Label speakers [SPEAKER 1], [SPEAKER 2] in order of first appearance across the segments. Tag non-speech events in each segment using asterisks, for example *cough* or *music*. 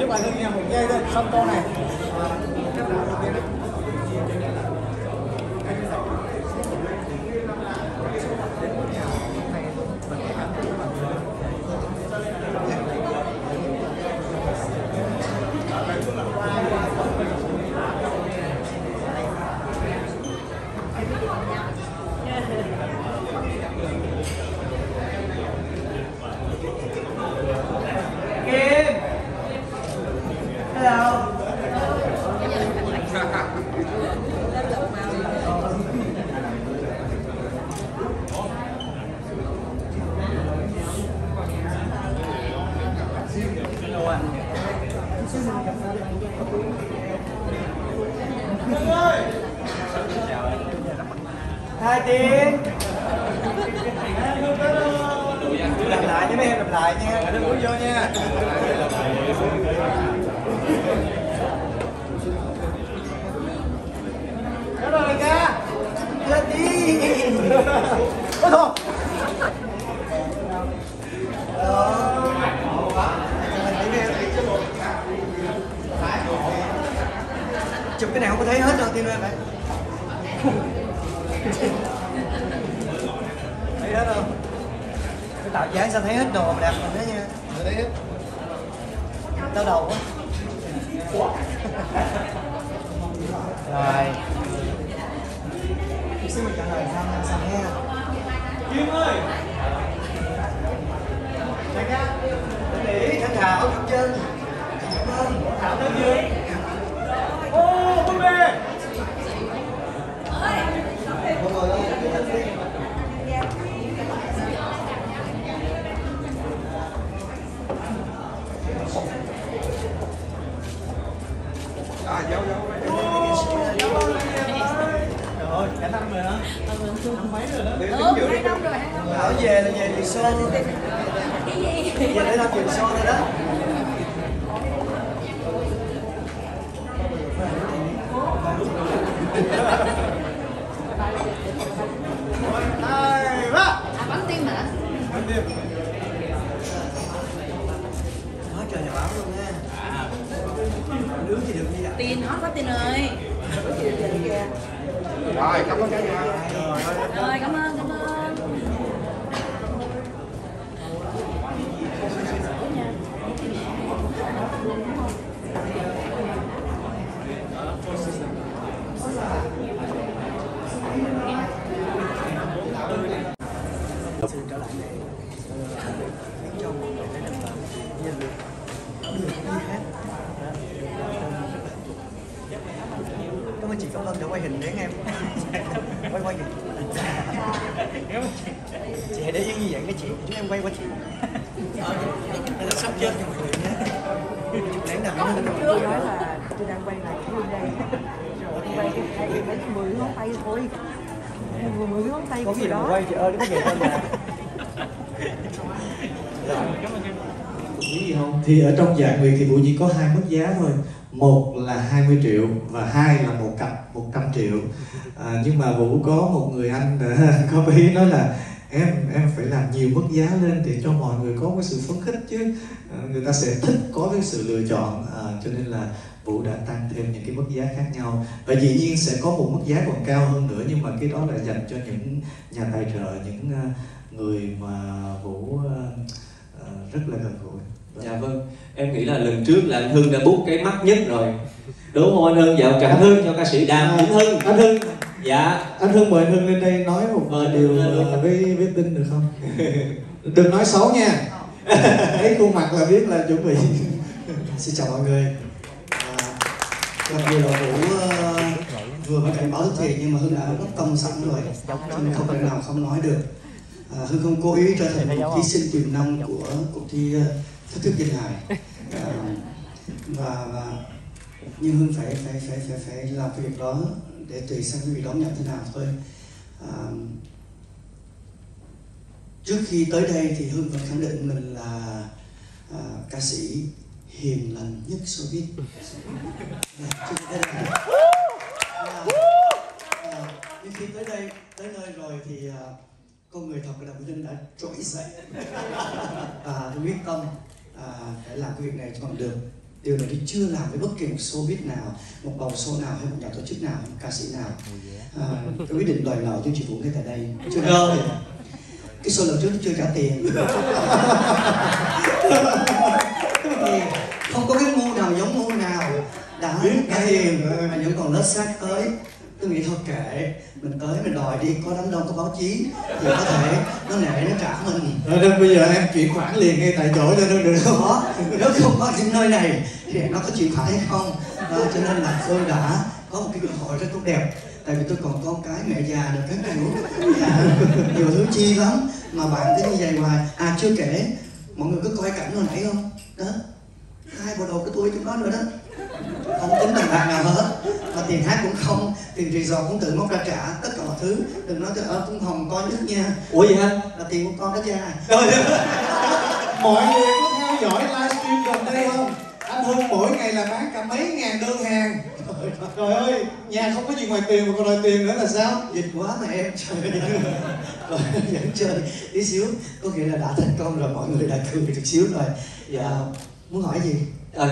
[SPEAKER 1] chúc bạn Hưng nhà một giây thôi xong câu này.
[SPEAKER 2] Hai tiếng. Lặp lại nha mấy em, lặp lại nha. Đừng uống vô nha. Đó rồi ca Lên đi ôi thôi Chụp cái này không có thấy hết đâu, tiên ơi Thấy hết không? Cái tạo dáng sao thấy hết đồ mà đẹp mình đó nha. Thấy hết. Đau đầu quá. Rồi. Chút xíu mình trả lời sau nha, sau nha. Kim ơi Chào ca Để Thanh Thảo chụp chân Cảm ơn Thảo lên dưới Ô, búp bê Mọi người ơi, chụp chân đi Rồi, cả năm rồi hả? Năm mấy rồi đó.
[SPEAKER 3] Ừ, hai năm rồi, hai năm rồi.
[SPEAKER 2] Về là về Việt Xô
[SPEAKER 3] Cái gì?
[SPEAKER 2] Về để làm Việt Xô rồi đó
[SPEAKER 3] À, bắn tim hả?
[SPEAKER 2] Bắn tim Nói trời nhà báo luôn nha Nướng thì được như vậy
[SPEAKER 3] Tin hot quá Tin ơi.
[SPEAKER 4] Rồi, cảm ơn cả nhà.
[SPEAKER 3] Rồi, cảm ơn, cảm ơn.
[SPEAKER 2] Xin trở lại đây là nhân lực Người không đi hát Cảm ơn chị Công Vân đã quay hình đến em *laughs* Quay quay gì? Chị hãy để yên như vậy cái chị. Chúng em quay qua chị. Sắp chết cho mọi người nhé Chụp lén nữa
[SPEAKER 5] tôi nói là tôi đang quay lại cái bên đây tôi quay cái hai cái mười ngón tay thôi. Mười mười ngón tay
[SPEAKER 2] Có gì
[SPEAKER 5] đó.
[SPEAKER 2] quay chị ơi, cái gì thôi mà
[SPEAKER 6] Biết gì không? Thì ở trong dạng nguyệt thì Vũ chỉ có hai mức giá thôi. Một là 20 triệu và hai là một cặp 100 triệu. À, nhưng mà Vũ có một người anh đã *laughs* có ý nói là em em phải làm nhiều mức giá lên để cho mọi người có cái sự phấn khích chứ. À, người ta sẽ thích có cái sự lựa chọn. À, cho nên là Vũ đã tăng thêm những cái mức giá khác nhau. Và dĩ nhiên sẽ có một mức giá còn cao hơn nữa nhưng mà cái đó là dành cho những nhà tài trợ những à, người mà Vũ uh, rất là gần gũi.
[SPEAKER 7] Dạ vâng, em nghĩ là lần trước là anh Hưng đã bút cái mắt nhất rồi. Đúng không anh Hưng? Dạ cảm ơn cho ca sĩ Đàm Vĩnh Hưng.
[SPEAKER 6] Anh Hưng.
[SPEAKER 7] Dạ.
[SPEAKER 6] Anh Hưng mời anh Hưng lên đây nói một vài điều ờ, với với Tinh được không? Đừng nói xấu nha. Thấy khuôn mặt là biết là chuẩn bị. *laughs*
[SPEAKER 2] Xin chào mọi người. À, Mặc dù là Vũ ờ, vừa mới cảnh báo thức thiệt nhưng mà Hưng đã mất công sẵn rồi. Nên không thể nào không nói được à, Hưng không cố ý trở thành một thí sinh tiềm năng của cuộc thi uh, thách thức danh hài à, và và nhưng Hưng phải phải phải phải phải làm cái việc đó để tùy xem cái việc đón nhận thế nào thôi. À, trước khi tới đây thì Hưng vẫn khẳng định mình là à, ca sĩ hiền lành nhất showbiz Dạ, chứ đây. Là, là, à, nhưng khi tới đây tới nơi rồi thì à, con người thật Đàm Vĩnh Hưng đã trỗi dậy. *laughs* Và tôi quyết tâm à, để làm cái việc này cho bằng được. Điều này đi chưa làm với bất kỳ một showbiz nào một bầu show nào hay một nhà tổ chức nào một ca sĩ nào. À, tôi quyết định đòi nợ cho chị Vũ ngay tại đây. Chưa
[SPEAKER 7] Rồi.
[SPEAKER 2] cái show lần trước chưa trả tiền. *laughs* Thì không có cái mô nào giống mô nào. Đã trả tiền mà vẫn còn lết xác tới tôi nghĩ thôi kệ. Mình tới mình đòi đi có đám đông có báo chí. Thì có thể nó nể nó trả mình.
[SPEAKER 6] Rồi nên bây giờ em chuyển khoản liền ngay tại chỗ cho nó được. Không?
[SPEAKER 2] có nếu không có những nơi này thì nó có chịu khoản hay không. À, cho nên là tôi đã có một cái cơ hội rất tốt đẹp. Tại vì tôi còn con cái mẹ già được các kiểu dạ, nhiều thứ chi lắm. Mà bạn cứ như vậy hoài. À chưa kể mọi người có coi cảnh hồi nãy không? Đó. Hai bộ đồ cái tôi chúng nó nữa đó không tính bằng bạc nào hết. Mà tiền hát cũng không tiền resort cũng tự móc ra trả tất cả mọi thứ. Đừng nói cho ở cũng hồng coi nhất nha.
[SPEAKER 7] Ủa vậy hả?
[SPEAKER 2] Là tiền của con đó cha.
[SPEAKER 6] Mọi người có theo dõi livestream gần đây không? Anh Hưng mỗi ngày là bán cả mấy ngàn đơn hàng. Trời ơi, nhà không có gì ngoài tiền mà còn đòi tiền nữa là sao?
[SPEAKER 2] dịch quá mà em trời. Rồi vẫn chơi. Tí xíu có nghĩa là đã thành công rồi mọi người đã cười được xíu rồi. Dạ muốn hỏi gì
[SPEAKER 7] à,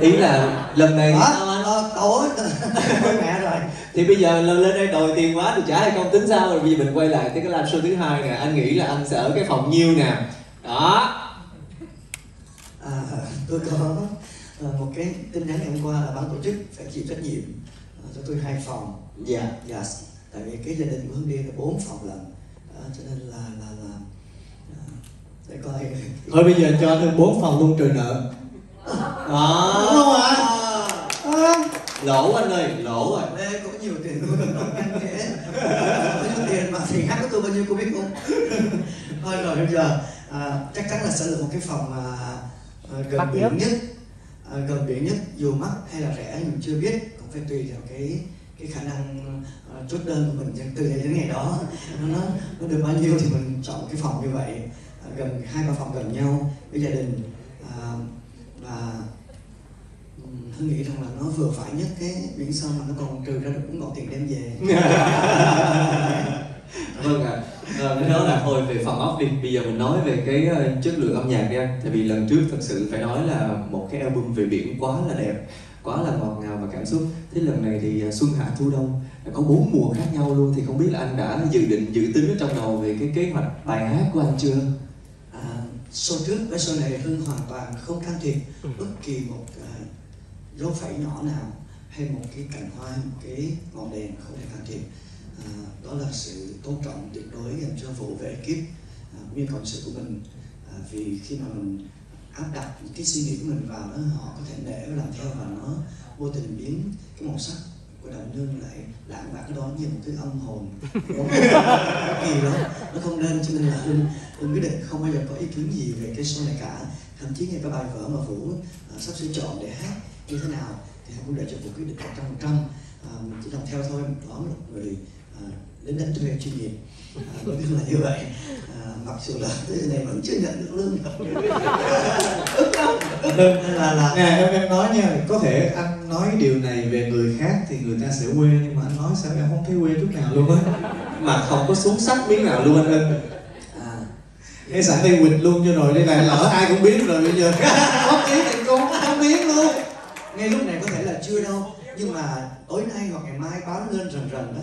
[SPEAKER 7] ý là lần này sao anh?
[SPEAKER 2] Ờ, cậu với *laughs* mẹ rồi.
[SPEAKER 7] Thì bây giờ lên lên đây đòi tiền quá thì trả hay không tính sao? Rồi bây giờ mình quay lại tới cái live show thứ hai nè anh nghĩ là anh sẽ ở cái phòng nhiêu nè? Đó.
[SPEAKER 2] À, tôi có ờ, một cái tin nhắn hôm qua là ban tổ chức phải chịu trách nhiệm ờ, cho tôi hai phòng.
[SPEAKER 7] Dạ.
[SPEAKER 2] Dạ tại vì cái gia đình của Hương Điên là bốn phòng lần Đó, cho nên là là là ờ, để coi.
[SPEAKER 6] Thôi bây giờ cho Hưng 4 phòng luôn trừ nợ
[SPEAKER 7] đó
[SPEAKER 6] Đúng không ạ? À,
[SPEAKER 7] lỗ anh ơi lỗ rồi.
[SPEAKER 2] Lê có nhiều tiền luôn nhanh thế bao nhiêu tiền mà thì hát của tôi bao nhiêu cô biết không? *laughs* Thôi rồi bây giờ à, chắc chắn là sẽ là một cái phòng à, à, gần
[SPEAKER 5] Mắc
[SPEAKER 2] biển
[SPEAKER 5] nhất.
[SPEAKER 2] nhất. À, gần biển nhất dù mắc hay là rẻ mình chưa biết. Cũng phải tùy vào cái cái khả năng à, chốt đơn của mình. Từ ngày đến ngày đó nó nó được bao nhiêu thì mình chọn cái phòng như vậy. À, gần hai ba phòng gần nhau. Với gia đình à, và Hưng nghĩ rằng là nó vừa phải nhất cái biển sông mà nó còn trừ ra được cũng ngọn tiền đem về. *laughs*
[SPEAKER 7] Vâng ạ. À, cái đó là thôi về phòng ốc đi. Bây giờ mình nói về cái ờ, chất lượng âm nhạc đi anh. Tại vì lần trước thật sự phải nói là một cái album về biển quá là đẹp quá là ngọt ngào và cảm xúc. Thế lần này thì ờ, xuân hạ thu đông có bốn mùa khác nhau luôn. Thì không biết là anh đã dự định dự tính ở trong đầu về cái kế hoạch bài hát của anh chưa?
[SPEAKER 2] À, show trước. Với show này Hưng hoàn toàn không can thiệp bất kỳ một à, dấu phẩy nhỏ nào hay một cái cành hoa một cái ngọn đèn không thể can thiệp à, đó là sự tôn trọng tuyệt đối dành cho vũ về ekip à, nguyên cộng sự của mình. À, vì khi mà mình áp đặt cái suy nghĩ của mình vào đó họ có thể nể và làm theo và nó vô tình biến cái màu sắc của đào nương lại lãng mạn. Cái đó như một cái âm hồn. *laughs* Kỳ lắm. Nó không nên cho nên là hưng hưng quyết định không bao giờ có ý kiến gì về cái show này cả. Thậm chí ngay cái bài vở mà vũ uh, sắp sửa chọn để hát như thế nào thì cũng để cho vũ quyết định một trăm phần trăm. À, mình chỉ làm theo thôi đó là một người à, đến đánh thuê chuyên nghiệp. À, chung là như vậy. À, mặc dù là tới này vẫn chưa nhận được lương ức lắm ức nên là là
[SPEAKER 6] Nè em em nói nha, có thể anh nói điều này về người khác thì người ta sẽ quê Nhưng mà anh nói sao em không thấy quê chút nào luôn á.
[SPEAKER 7] Mà không có xuống sắc miếng nào luôn anh ơi
[SPEAKER 2] à,
[SPEAKER 6] Cái sẵn đây quỳnh luôn cho rồi đây là lỡ ai cũng biết rồi bây giờ. *laughs* Có ý thì con không biết luôn
[SPEAKER 2] ngay lúc này có thể là chưa đâu nhưng mà tối nay hoặc ngày mai báo lên rần rần đó.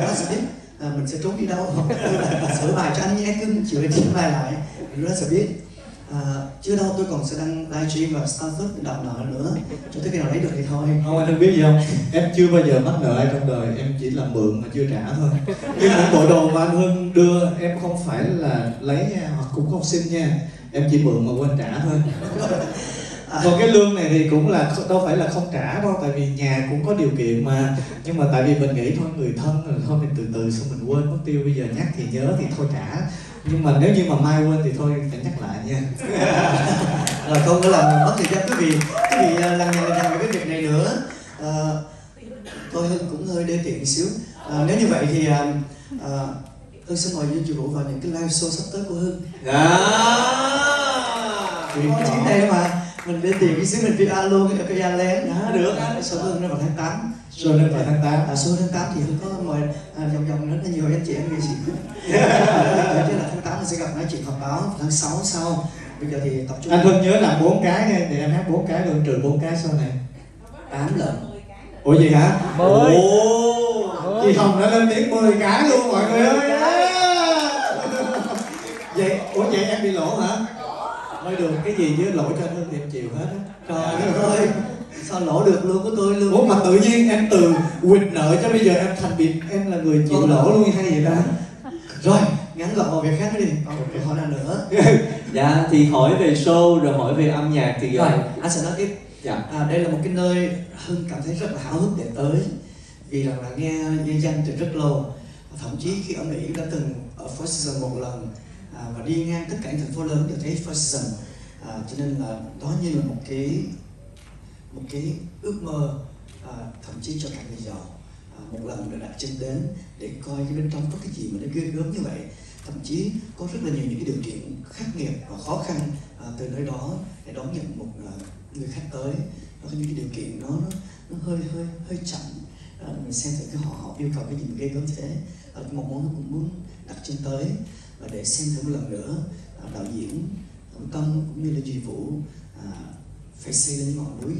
[SPEAKER 2] Nó sẽ biết à, mình sẽ trốn đi đâu. Sửa bài cho anh nhé cứ chịu chỉnh bài lại. Nó sẽ biết. À, chưa đâu tôi còn sẽ đăng livestream và status đòi nợ nữa. Cho tới khi nào lấy được thì thôi.
[SPEAKER 6] Không anh không biết gì không? Em chưa bao giờ mắc nợ ai trong đời. Em chỉ là mượn mà chưa trả thôi. Nhưng những bộ đồ mà anh Hưng đưa Em không phải là lấy nha Hoặc cũng không xin nha. Em chỉ mượn mà quên trả thôi *laughs* còn cái lương này thì cũng là đâu phải là không trả đâu tại vì nhà cũng có điều kiện mà. Nhưng mà tại vì mình nghĩ thôi người thân rồi thôi mình từ từ xong mình quên mất tiêu bây giờ nhắc thì nhớ thì thôi trả. Nhưng mà nếu như mà mai quên thì thôi phải nhắc lại nha. *laughs*
[SPEAKER 2] Là không có làm mất thời gian quý vị quý vị làm nhà làm về cái việc này nữa. À, tôi hưng cũng hơi đê tiện xíu. À, nếu như vậy thì à, à, hưng xin mời Dương Chị Vũ vào những cái live show sắp tới của hưng.
[SPEAKER 7] Đó
[SPEAKER 2] chính đây mà mình đê tiện cái xíu mình PR luôn cái PR lên
[SPEAKER 7] Đó, được. Anh.
[SPEAKER 2] số hưng nó vào tháng 8
[SPEAKER 6] rồi nên vào tháng 8
[SPEAKER 2] à, số tháng 8 thì có mời à, vòng vòng rất là nhiều anh chị em nghệ sĩ chứ là tháng 8 mình sẽ gặp nói chuyện họp báo tháng 6 sau. Bây giờ thì tập trung.
[SPEAKER 6] Anh Hưng nhớ làm bốn cái nha để em hát bốn cái luôn trừ bốn cái sau này.
[SPEAKER 2] Tám lần.
[SPEAKER 6] Ủa gì hả?
[SPEAKER 1] Mười.
[SPEAKER 6] ồ. Chị Hồng đã lên tiếng 10 cái luôn mọi người ơi vậy ủa vậy em bị lỗ hả được cái gì chứ? Lỗi cho anh Hưng thì em chịu hết á.
[SPEAKER 2] Trời ơi sao lỗ được luôn của tôi luôn?
[SPEAKER 6] Ủa mà tự nhiên em từ quỵt nợ cho bây giờ em thành bị em là người chịu
[SPEAKER 2] Vâng.
[SPEAKER 6] lỗ luôn hay vậy ta?
[SPEAKER 2] Rồi ngắn gọn vào việc khác đi. Còn một câu hỏi nào nữa? *laughs*
[SPEAKER 7] Dạ thì hỏi về show rồi hỏi về âm nhạc thì
[SPEAKER 2] rồi
[SPEAKER 7] ờ,
[SPEAKER 2] anh sẽ nói tiếp.
[SPEAKER 7] Dạ.
[SPEAKER 2] À, đây là một cái nơi hưng cảm thấy rất là háo hức để tới. Vì rằng là nghe nghe danh từ rất lâu. Thậm chí khi ở mỹ đã từng ở Four Seasons một lần. À, và đi ngang tất cả những thành phố lớn đều thấy Four Seasons à, cho nên là đó như là một cái một cái ước mơ à, thậm chí cho cả người giàu. À, một lần được đặt chân đến để coi cái bên trong có cái gì mà nó ghê gớm như vậy. Thậm chí có rất là nhiều những cái điều kiện khắc nghiệt và khó khăn à, từ nơi đó để đón nhận một à, người khách tới. Nó có những cái điều kiện nó nó, nó hơi hơi hơi chậm. À, mình xem thử cái họ họ yêu cầu cái gì mà ghê gớm thế. À, một món nó cũng muốn đặt chân tới. Và để xem thử một lần nữa à, đạo diễn của Tâm cũng như là Duy Vũ à, phải xây lên những ngọn núi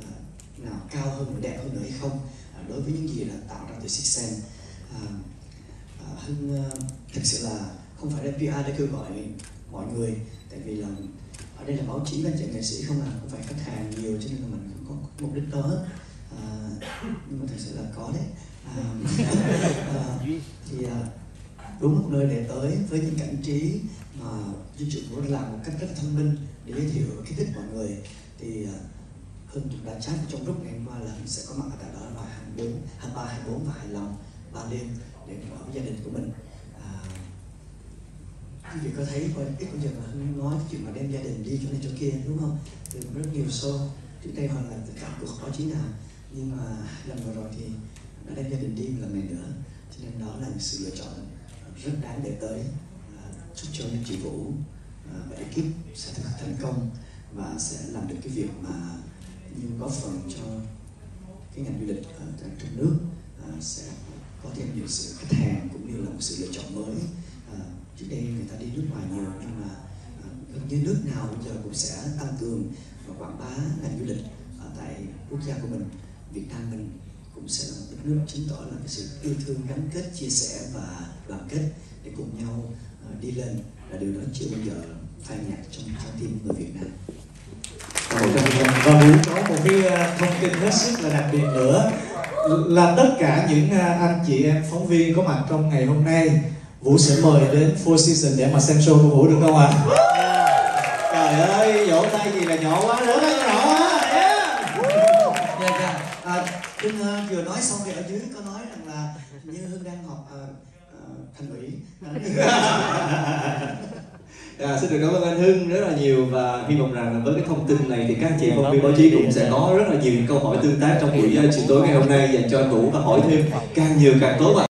[SPEAKER 2] à, nào cao hơn và đẹp hơn nữa hay không? À, đối với những gì là tạo ra từ Sixen à, à, Hưng à, thực sự là không phải là PR để kêu gọi mọi người tại vì là ở đây là báo chí và nghệ sĩ không à không phải khách hàng nhiều cho nên là mình không có mục đích đó. À, nhưng mà thật sự là có đấy. À, *laughs* à, thì à, đúng một nơi để tới với những cảnh trí mà chương trình cũng làm một cách rất thông minh để giới thiệu và kích thích mọi người. Thì hơn Hưng cũng đã chat trong lúc ngày hôm qua là Hưng sẽ có mặt ở tại đó vào 24, 23, 24 và 25 ba đêm để ở với gia đình của mình. À, quý vị có thấy có ít bây giờ là Hưng nói cái chuyện mà đem gia đình đi chỗ này chỗ kia đúng không? Từ rất nhiều show. Trước đây hoặc là từ cả cuộc báo chí nào. Nhưng mà lần vừa rồi thì đã đem gia đình đi một lần này nữa. Cho nên đó là một sự lựa chọn rất đáng để tới chúc cho những chị Vũ à, và ekip sẽ thực thành công và sẽ làm được cái việc mà như góp phần cho cái ngành du lịch ở trong nước à, sẽ có thêm nhiều sự khách hàng cũng như là một sự lựa chọn mới. À, trước đây người ta đi nước ngoài nhiều nhưng mà gần như nước nào bây giờ cũng sẽ tăng cường và quảng bá ngành du lịch ở tại quốc gia của mình, Việt Nam mình cũng sẽ là một đất nước chứng tỏ là cái sự yêu thương gắn kết, chia sẻ và đoàn kết để cùng nhau đi lên là điều đó chưa bao giờ phai nhạt trong trái tim người Việt Nam
[SPEAKER 6] và Vũ có một cái ờ, thông tin hết sức là đặc biệt nữa là tất cả những ờ, anh chị em phóng viên có mặt trong ngày hôm nay Vũ sẽ mời đến Four Seasons để mà xem show của Vũ được không ạ? Trời ơi, vỗ tay gì là nhỏ quá, nữa đó nhỏ quá. yeah.
[SPEAKER 2] Dạ, dạ. À, Hưng vừa nói xong thì ở dưới có nói rằng là như Hưng đang ờ, ờ, thành ủy *laughs*
[SPEAKER 7] À, xin được cảm ơn anh Hưng rất là nhiều và hy vọng rằng với cái thông tin này thì các chị phóng viên báo chí cũng sẽ có rất là nhiều những câu hỏi tương tác trong buổi à, chiều tối ngày hôm nay dành cho anh Vũ và hỏi thêm càng nhiều càng tốt ạ.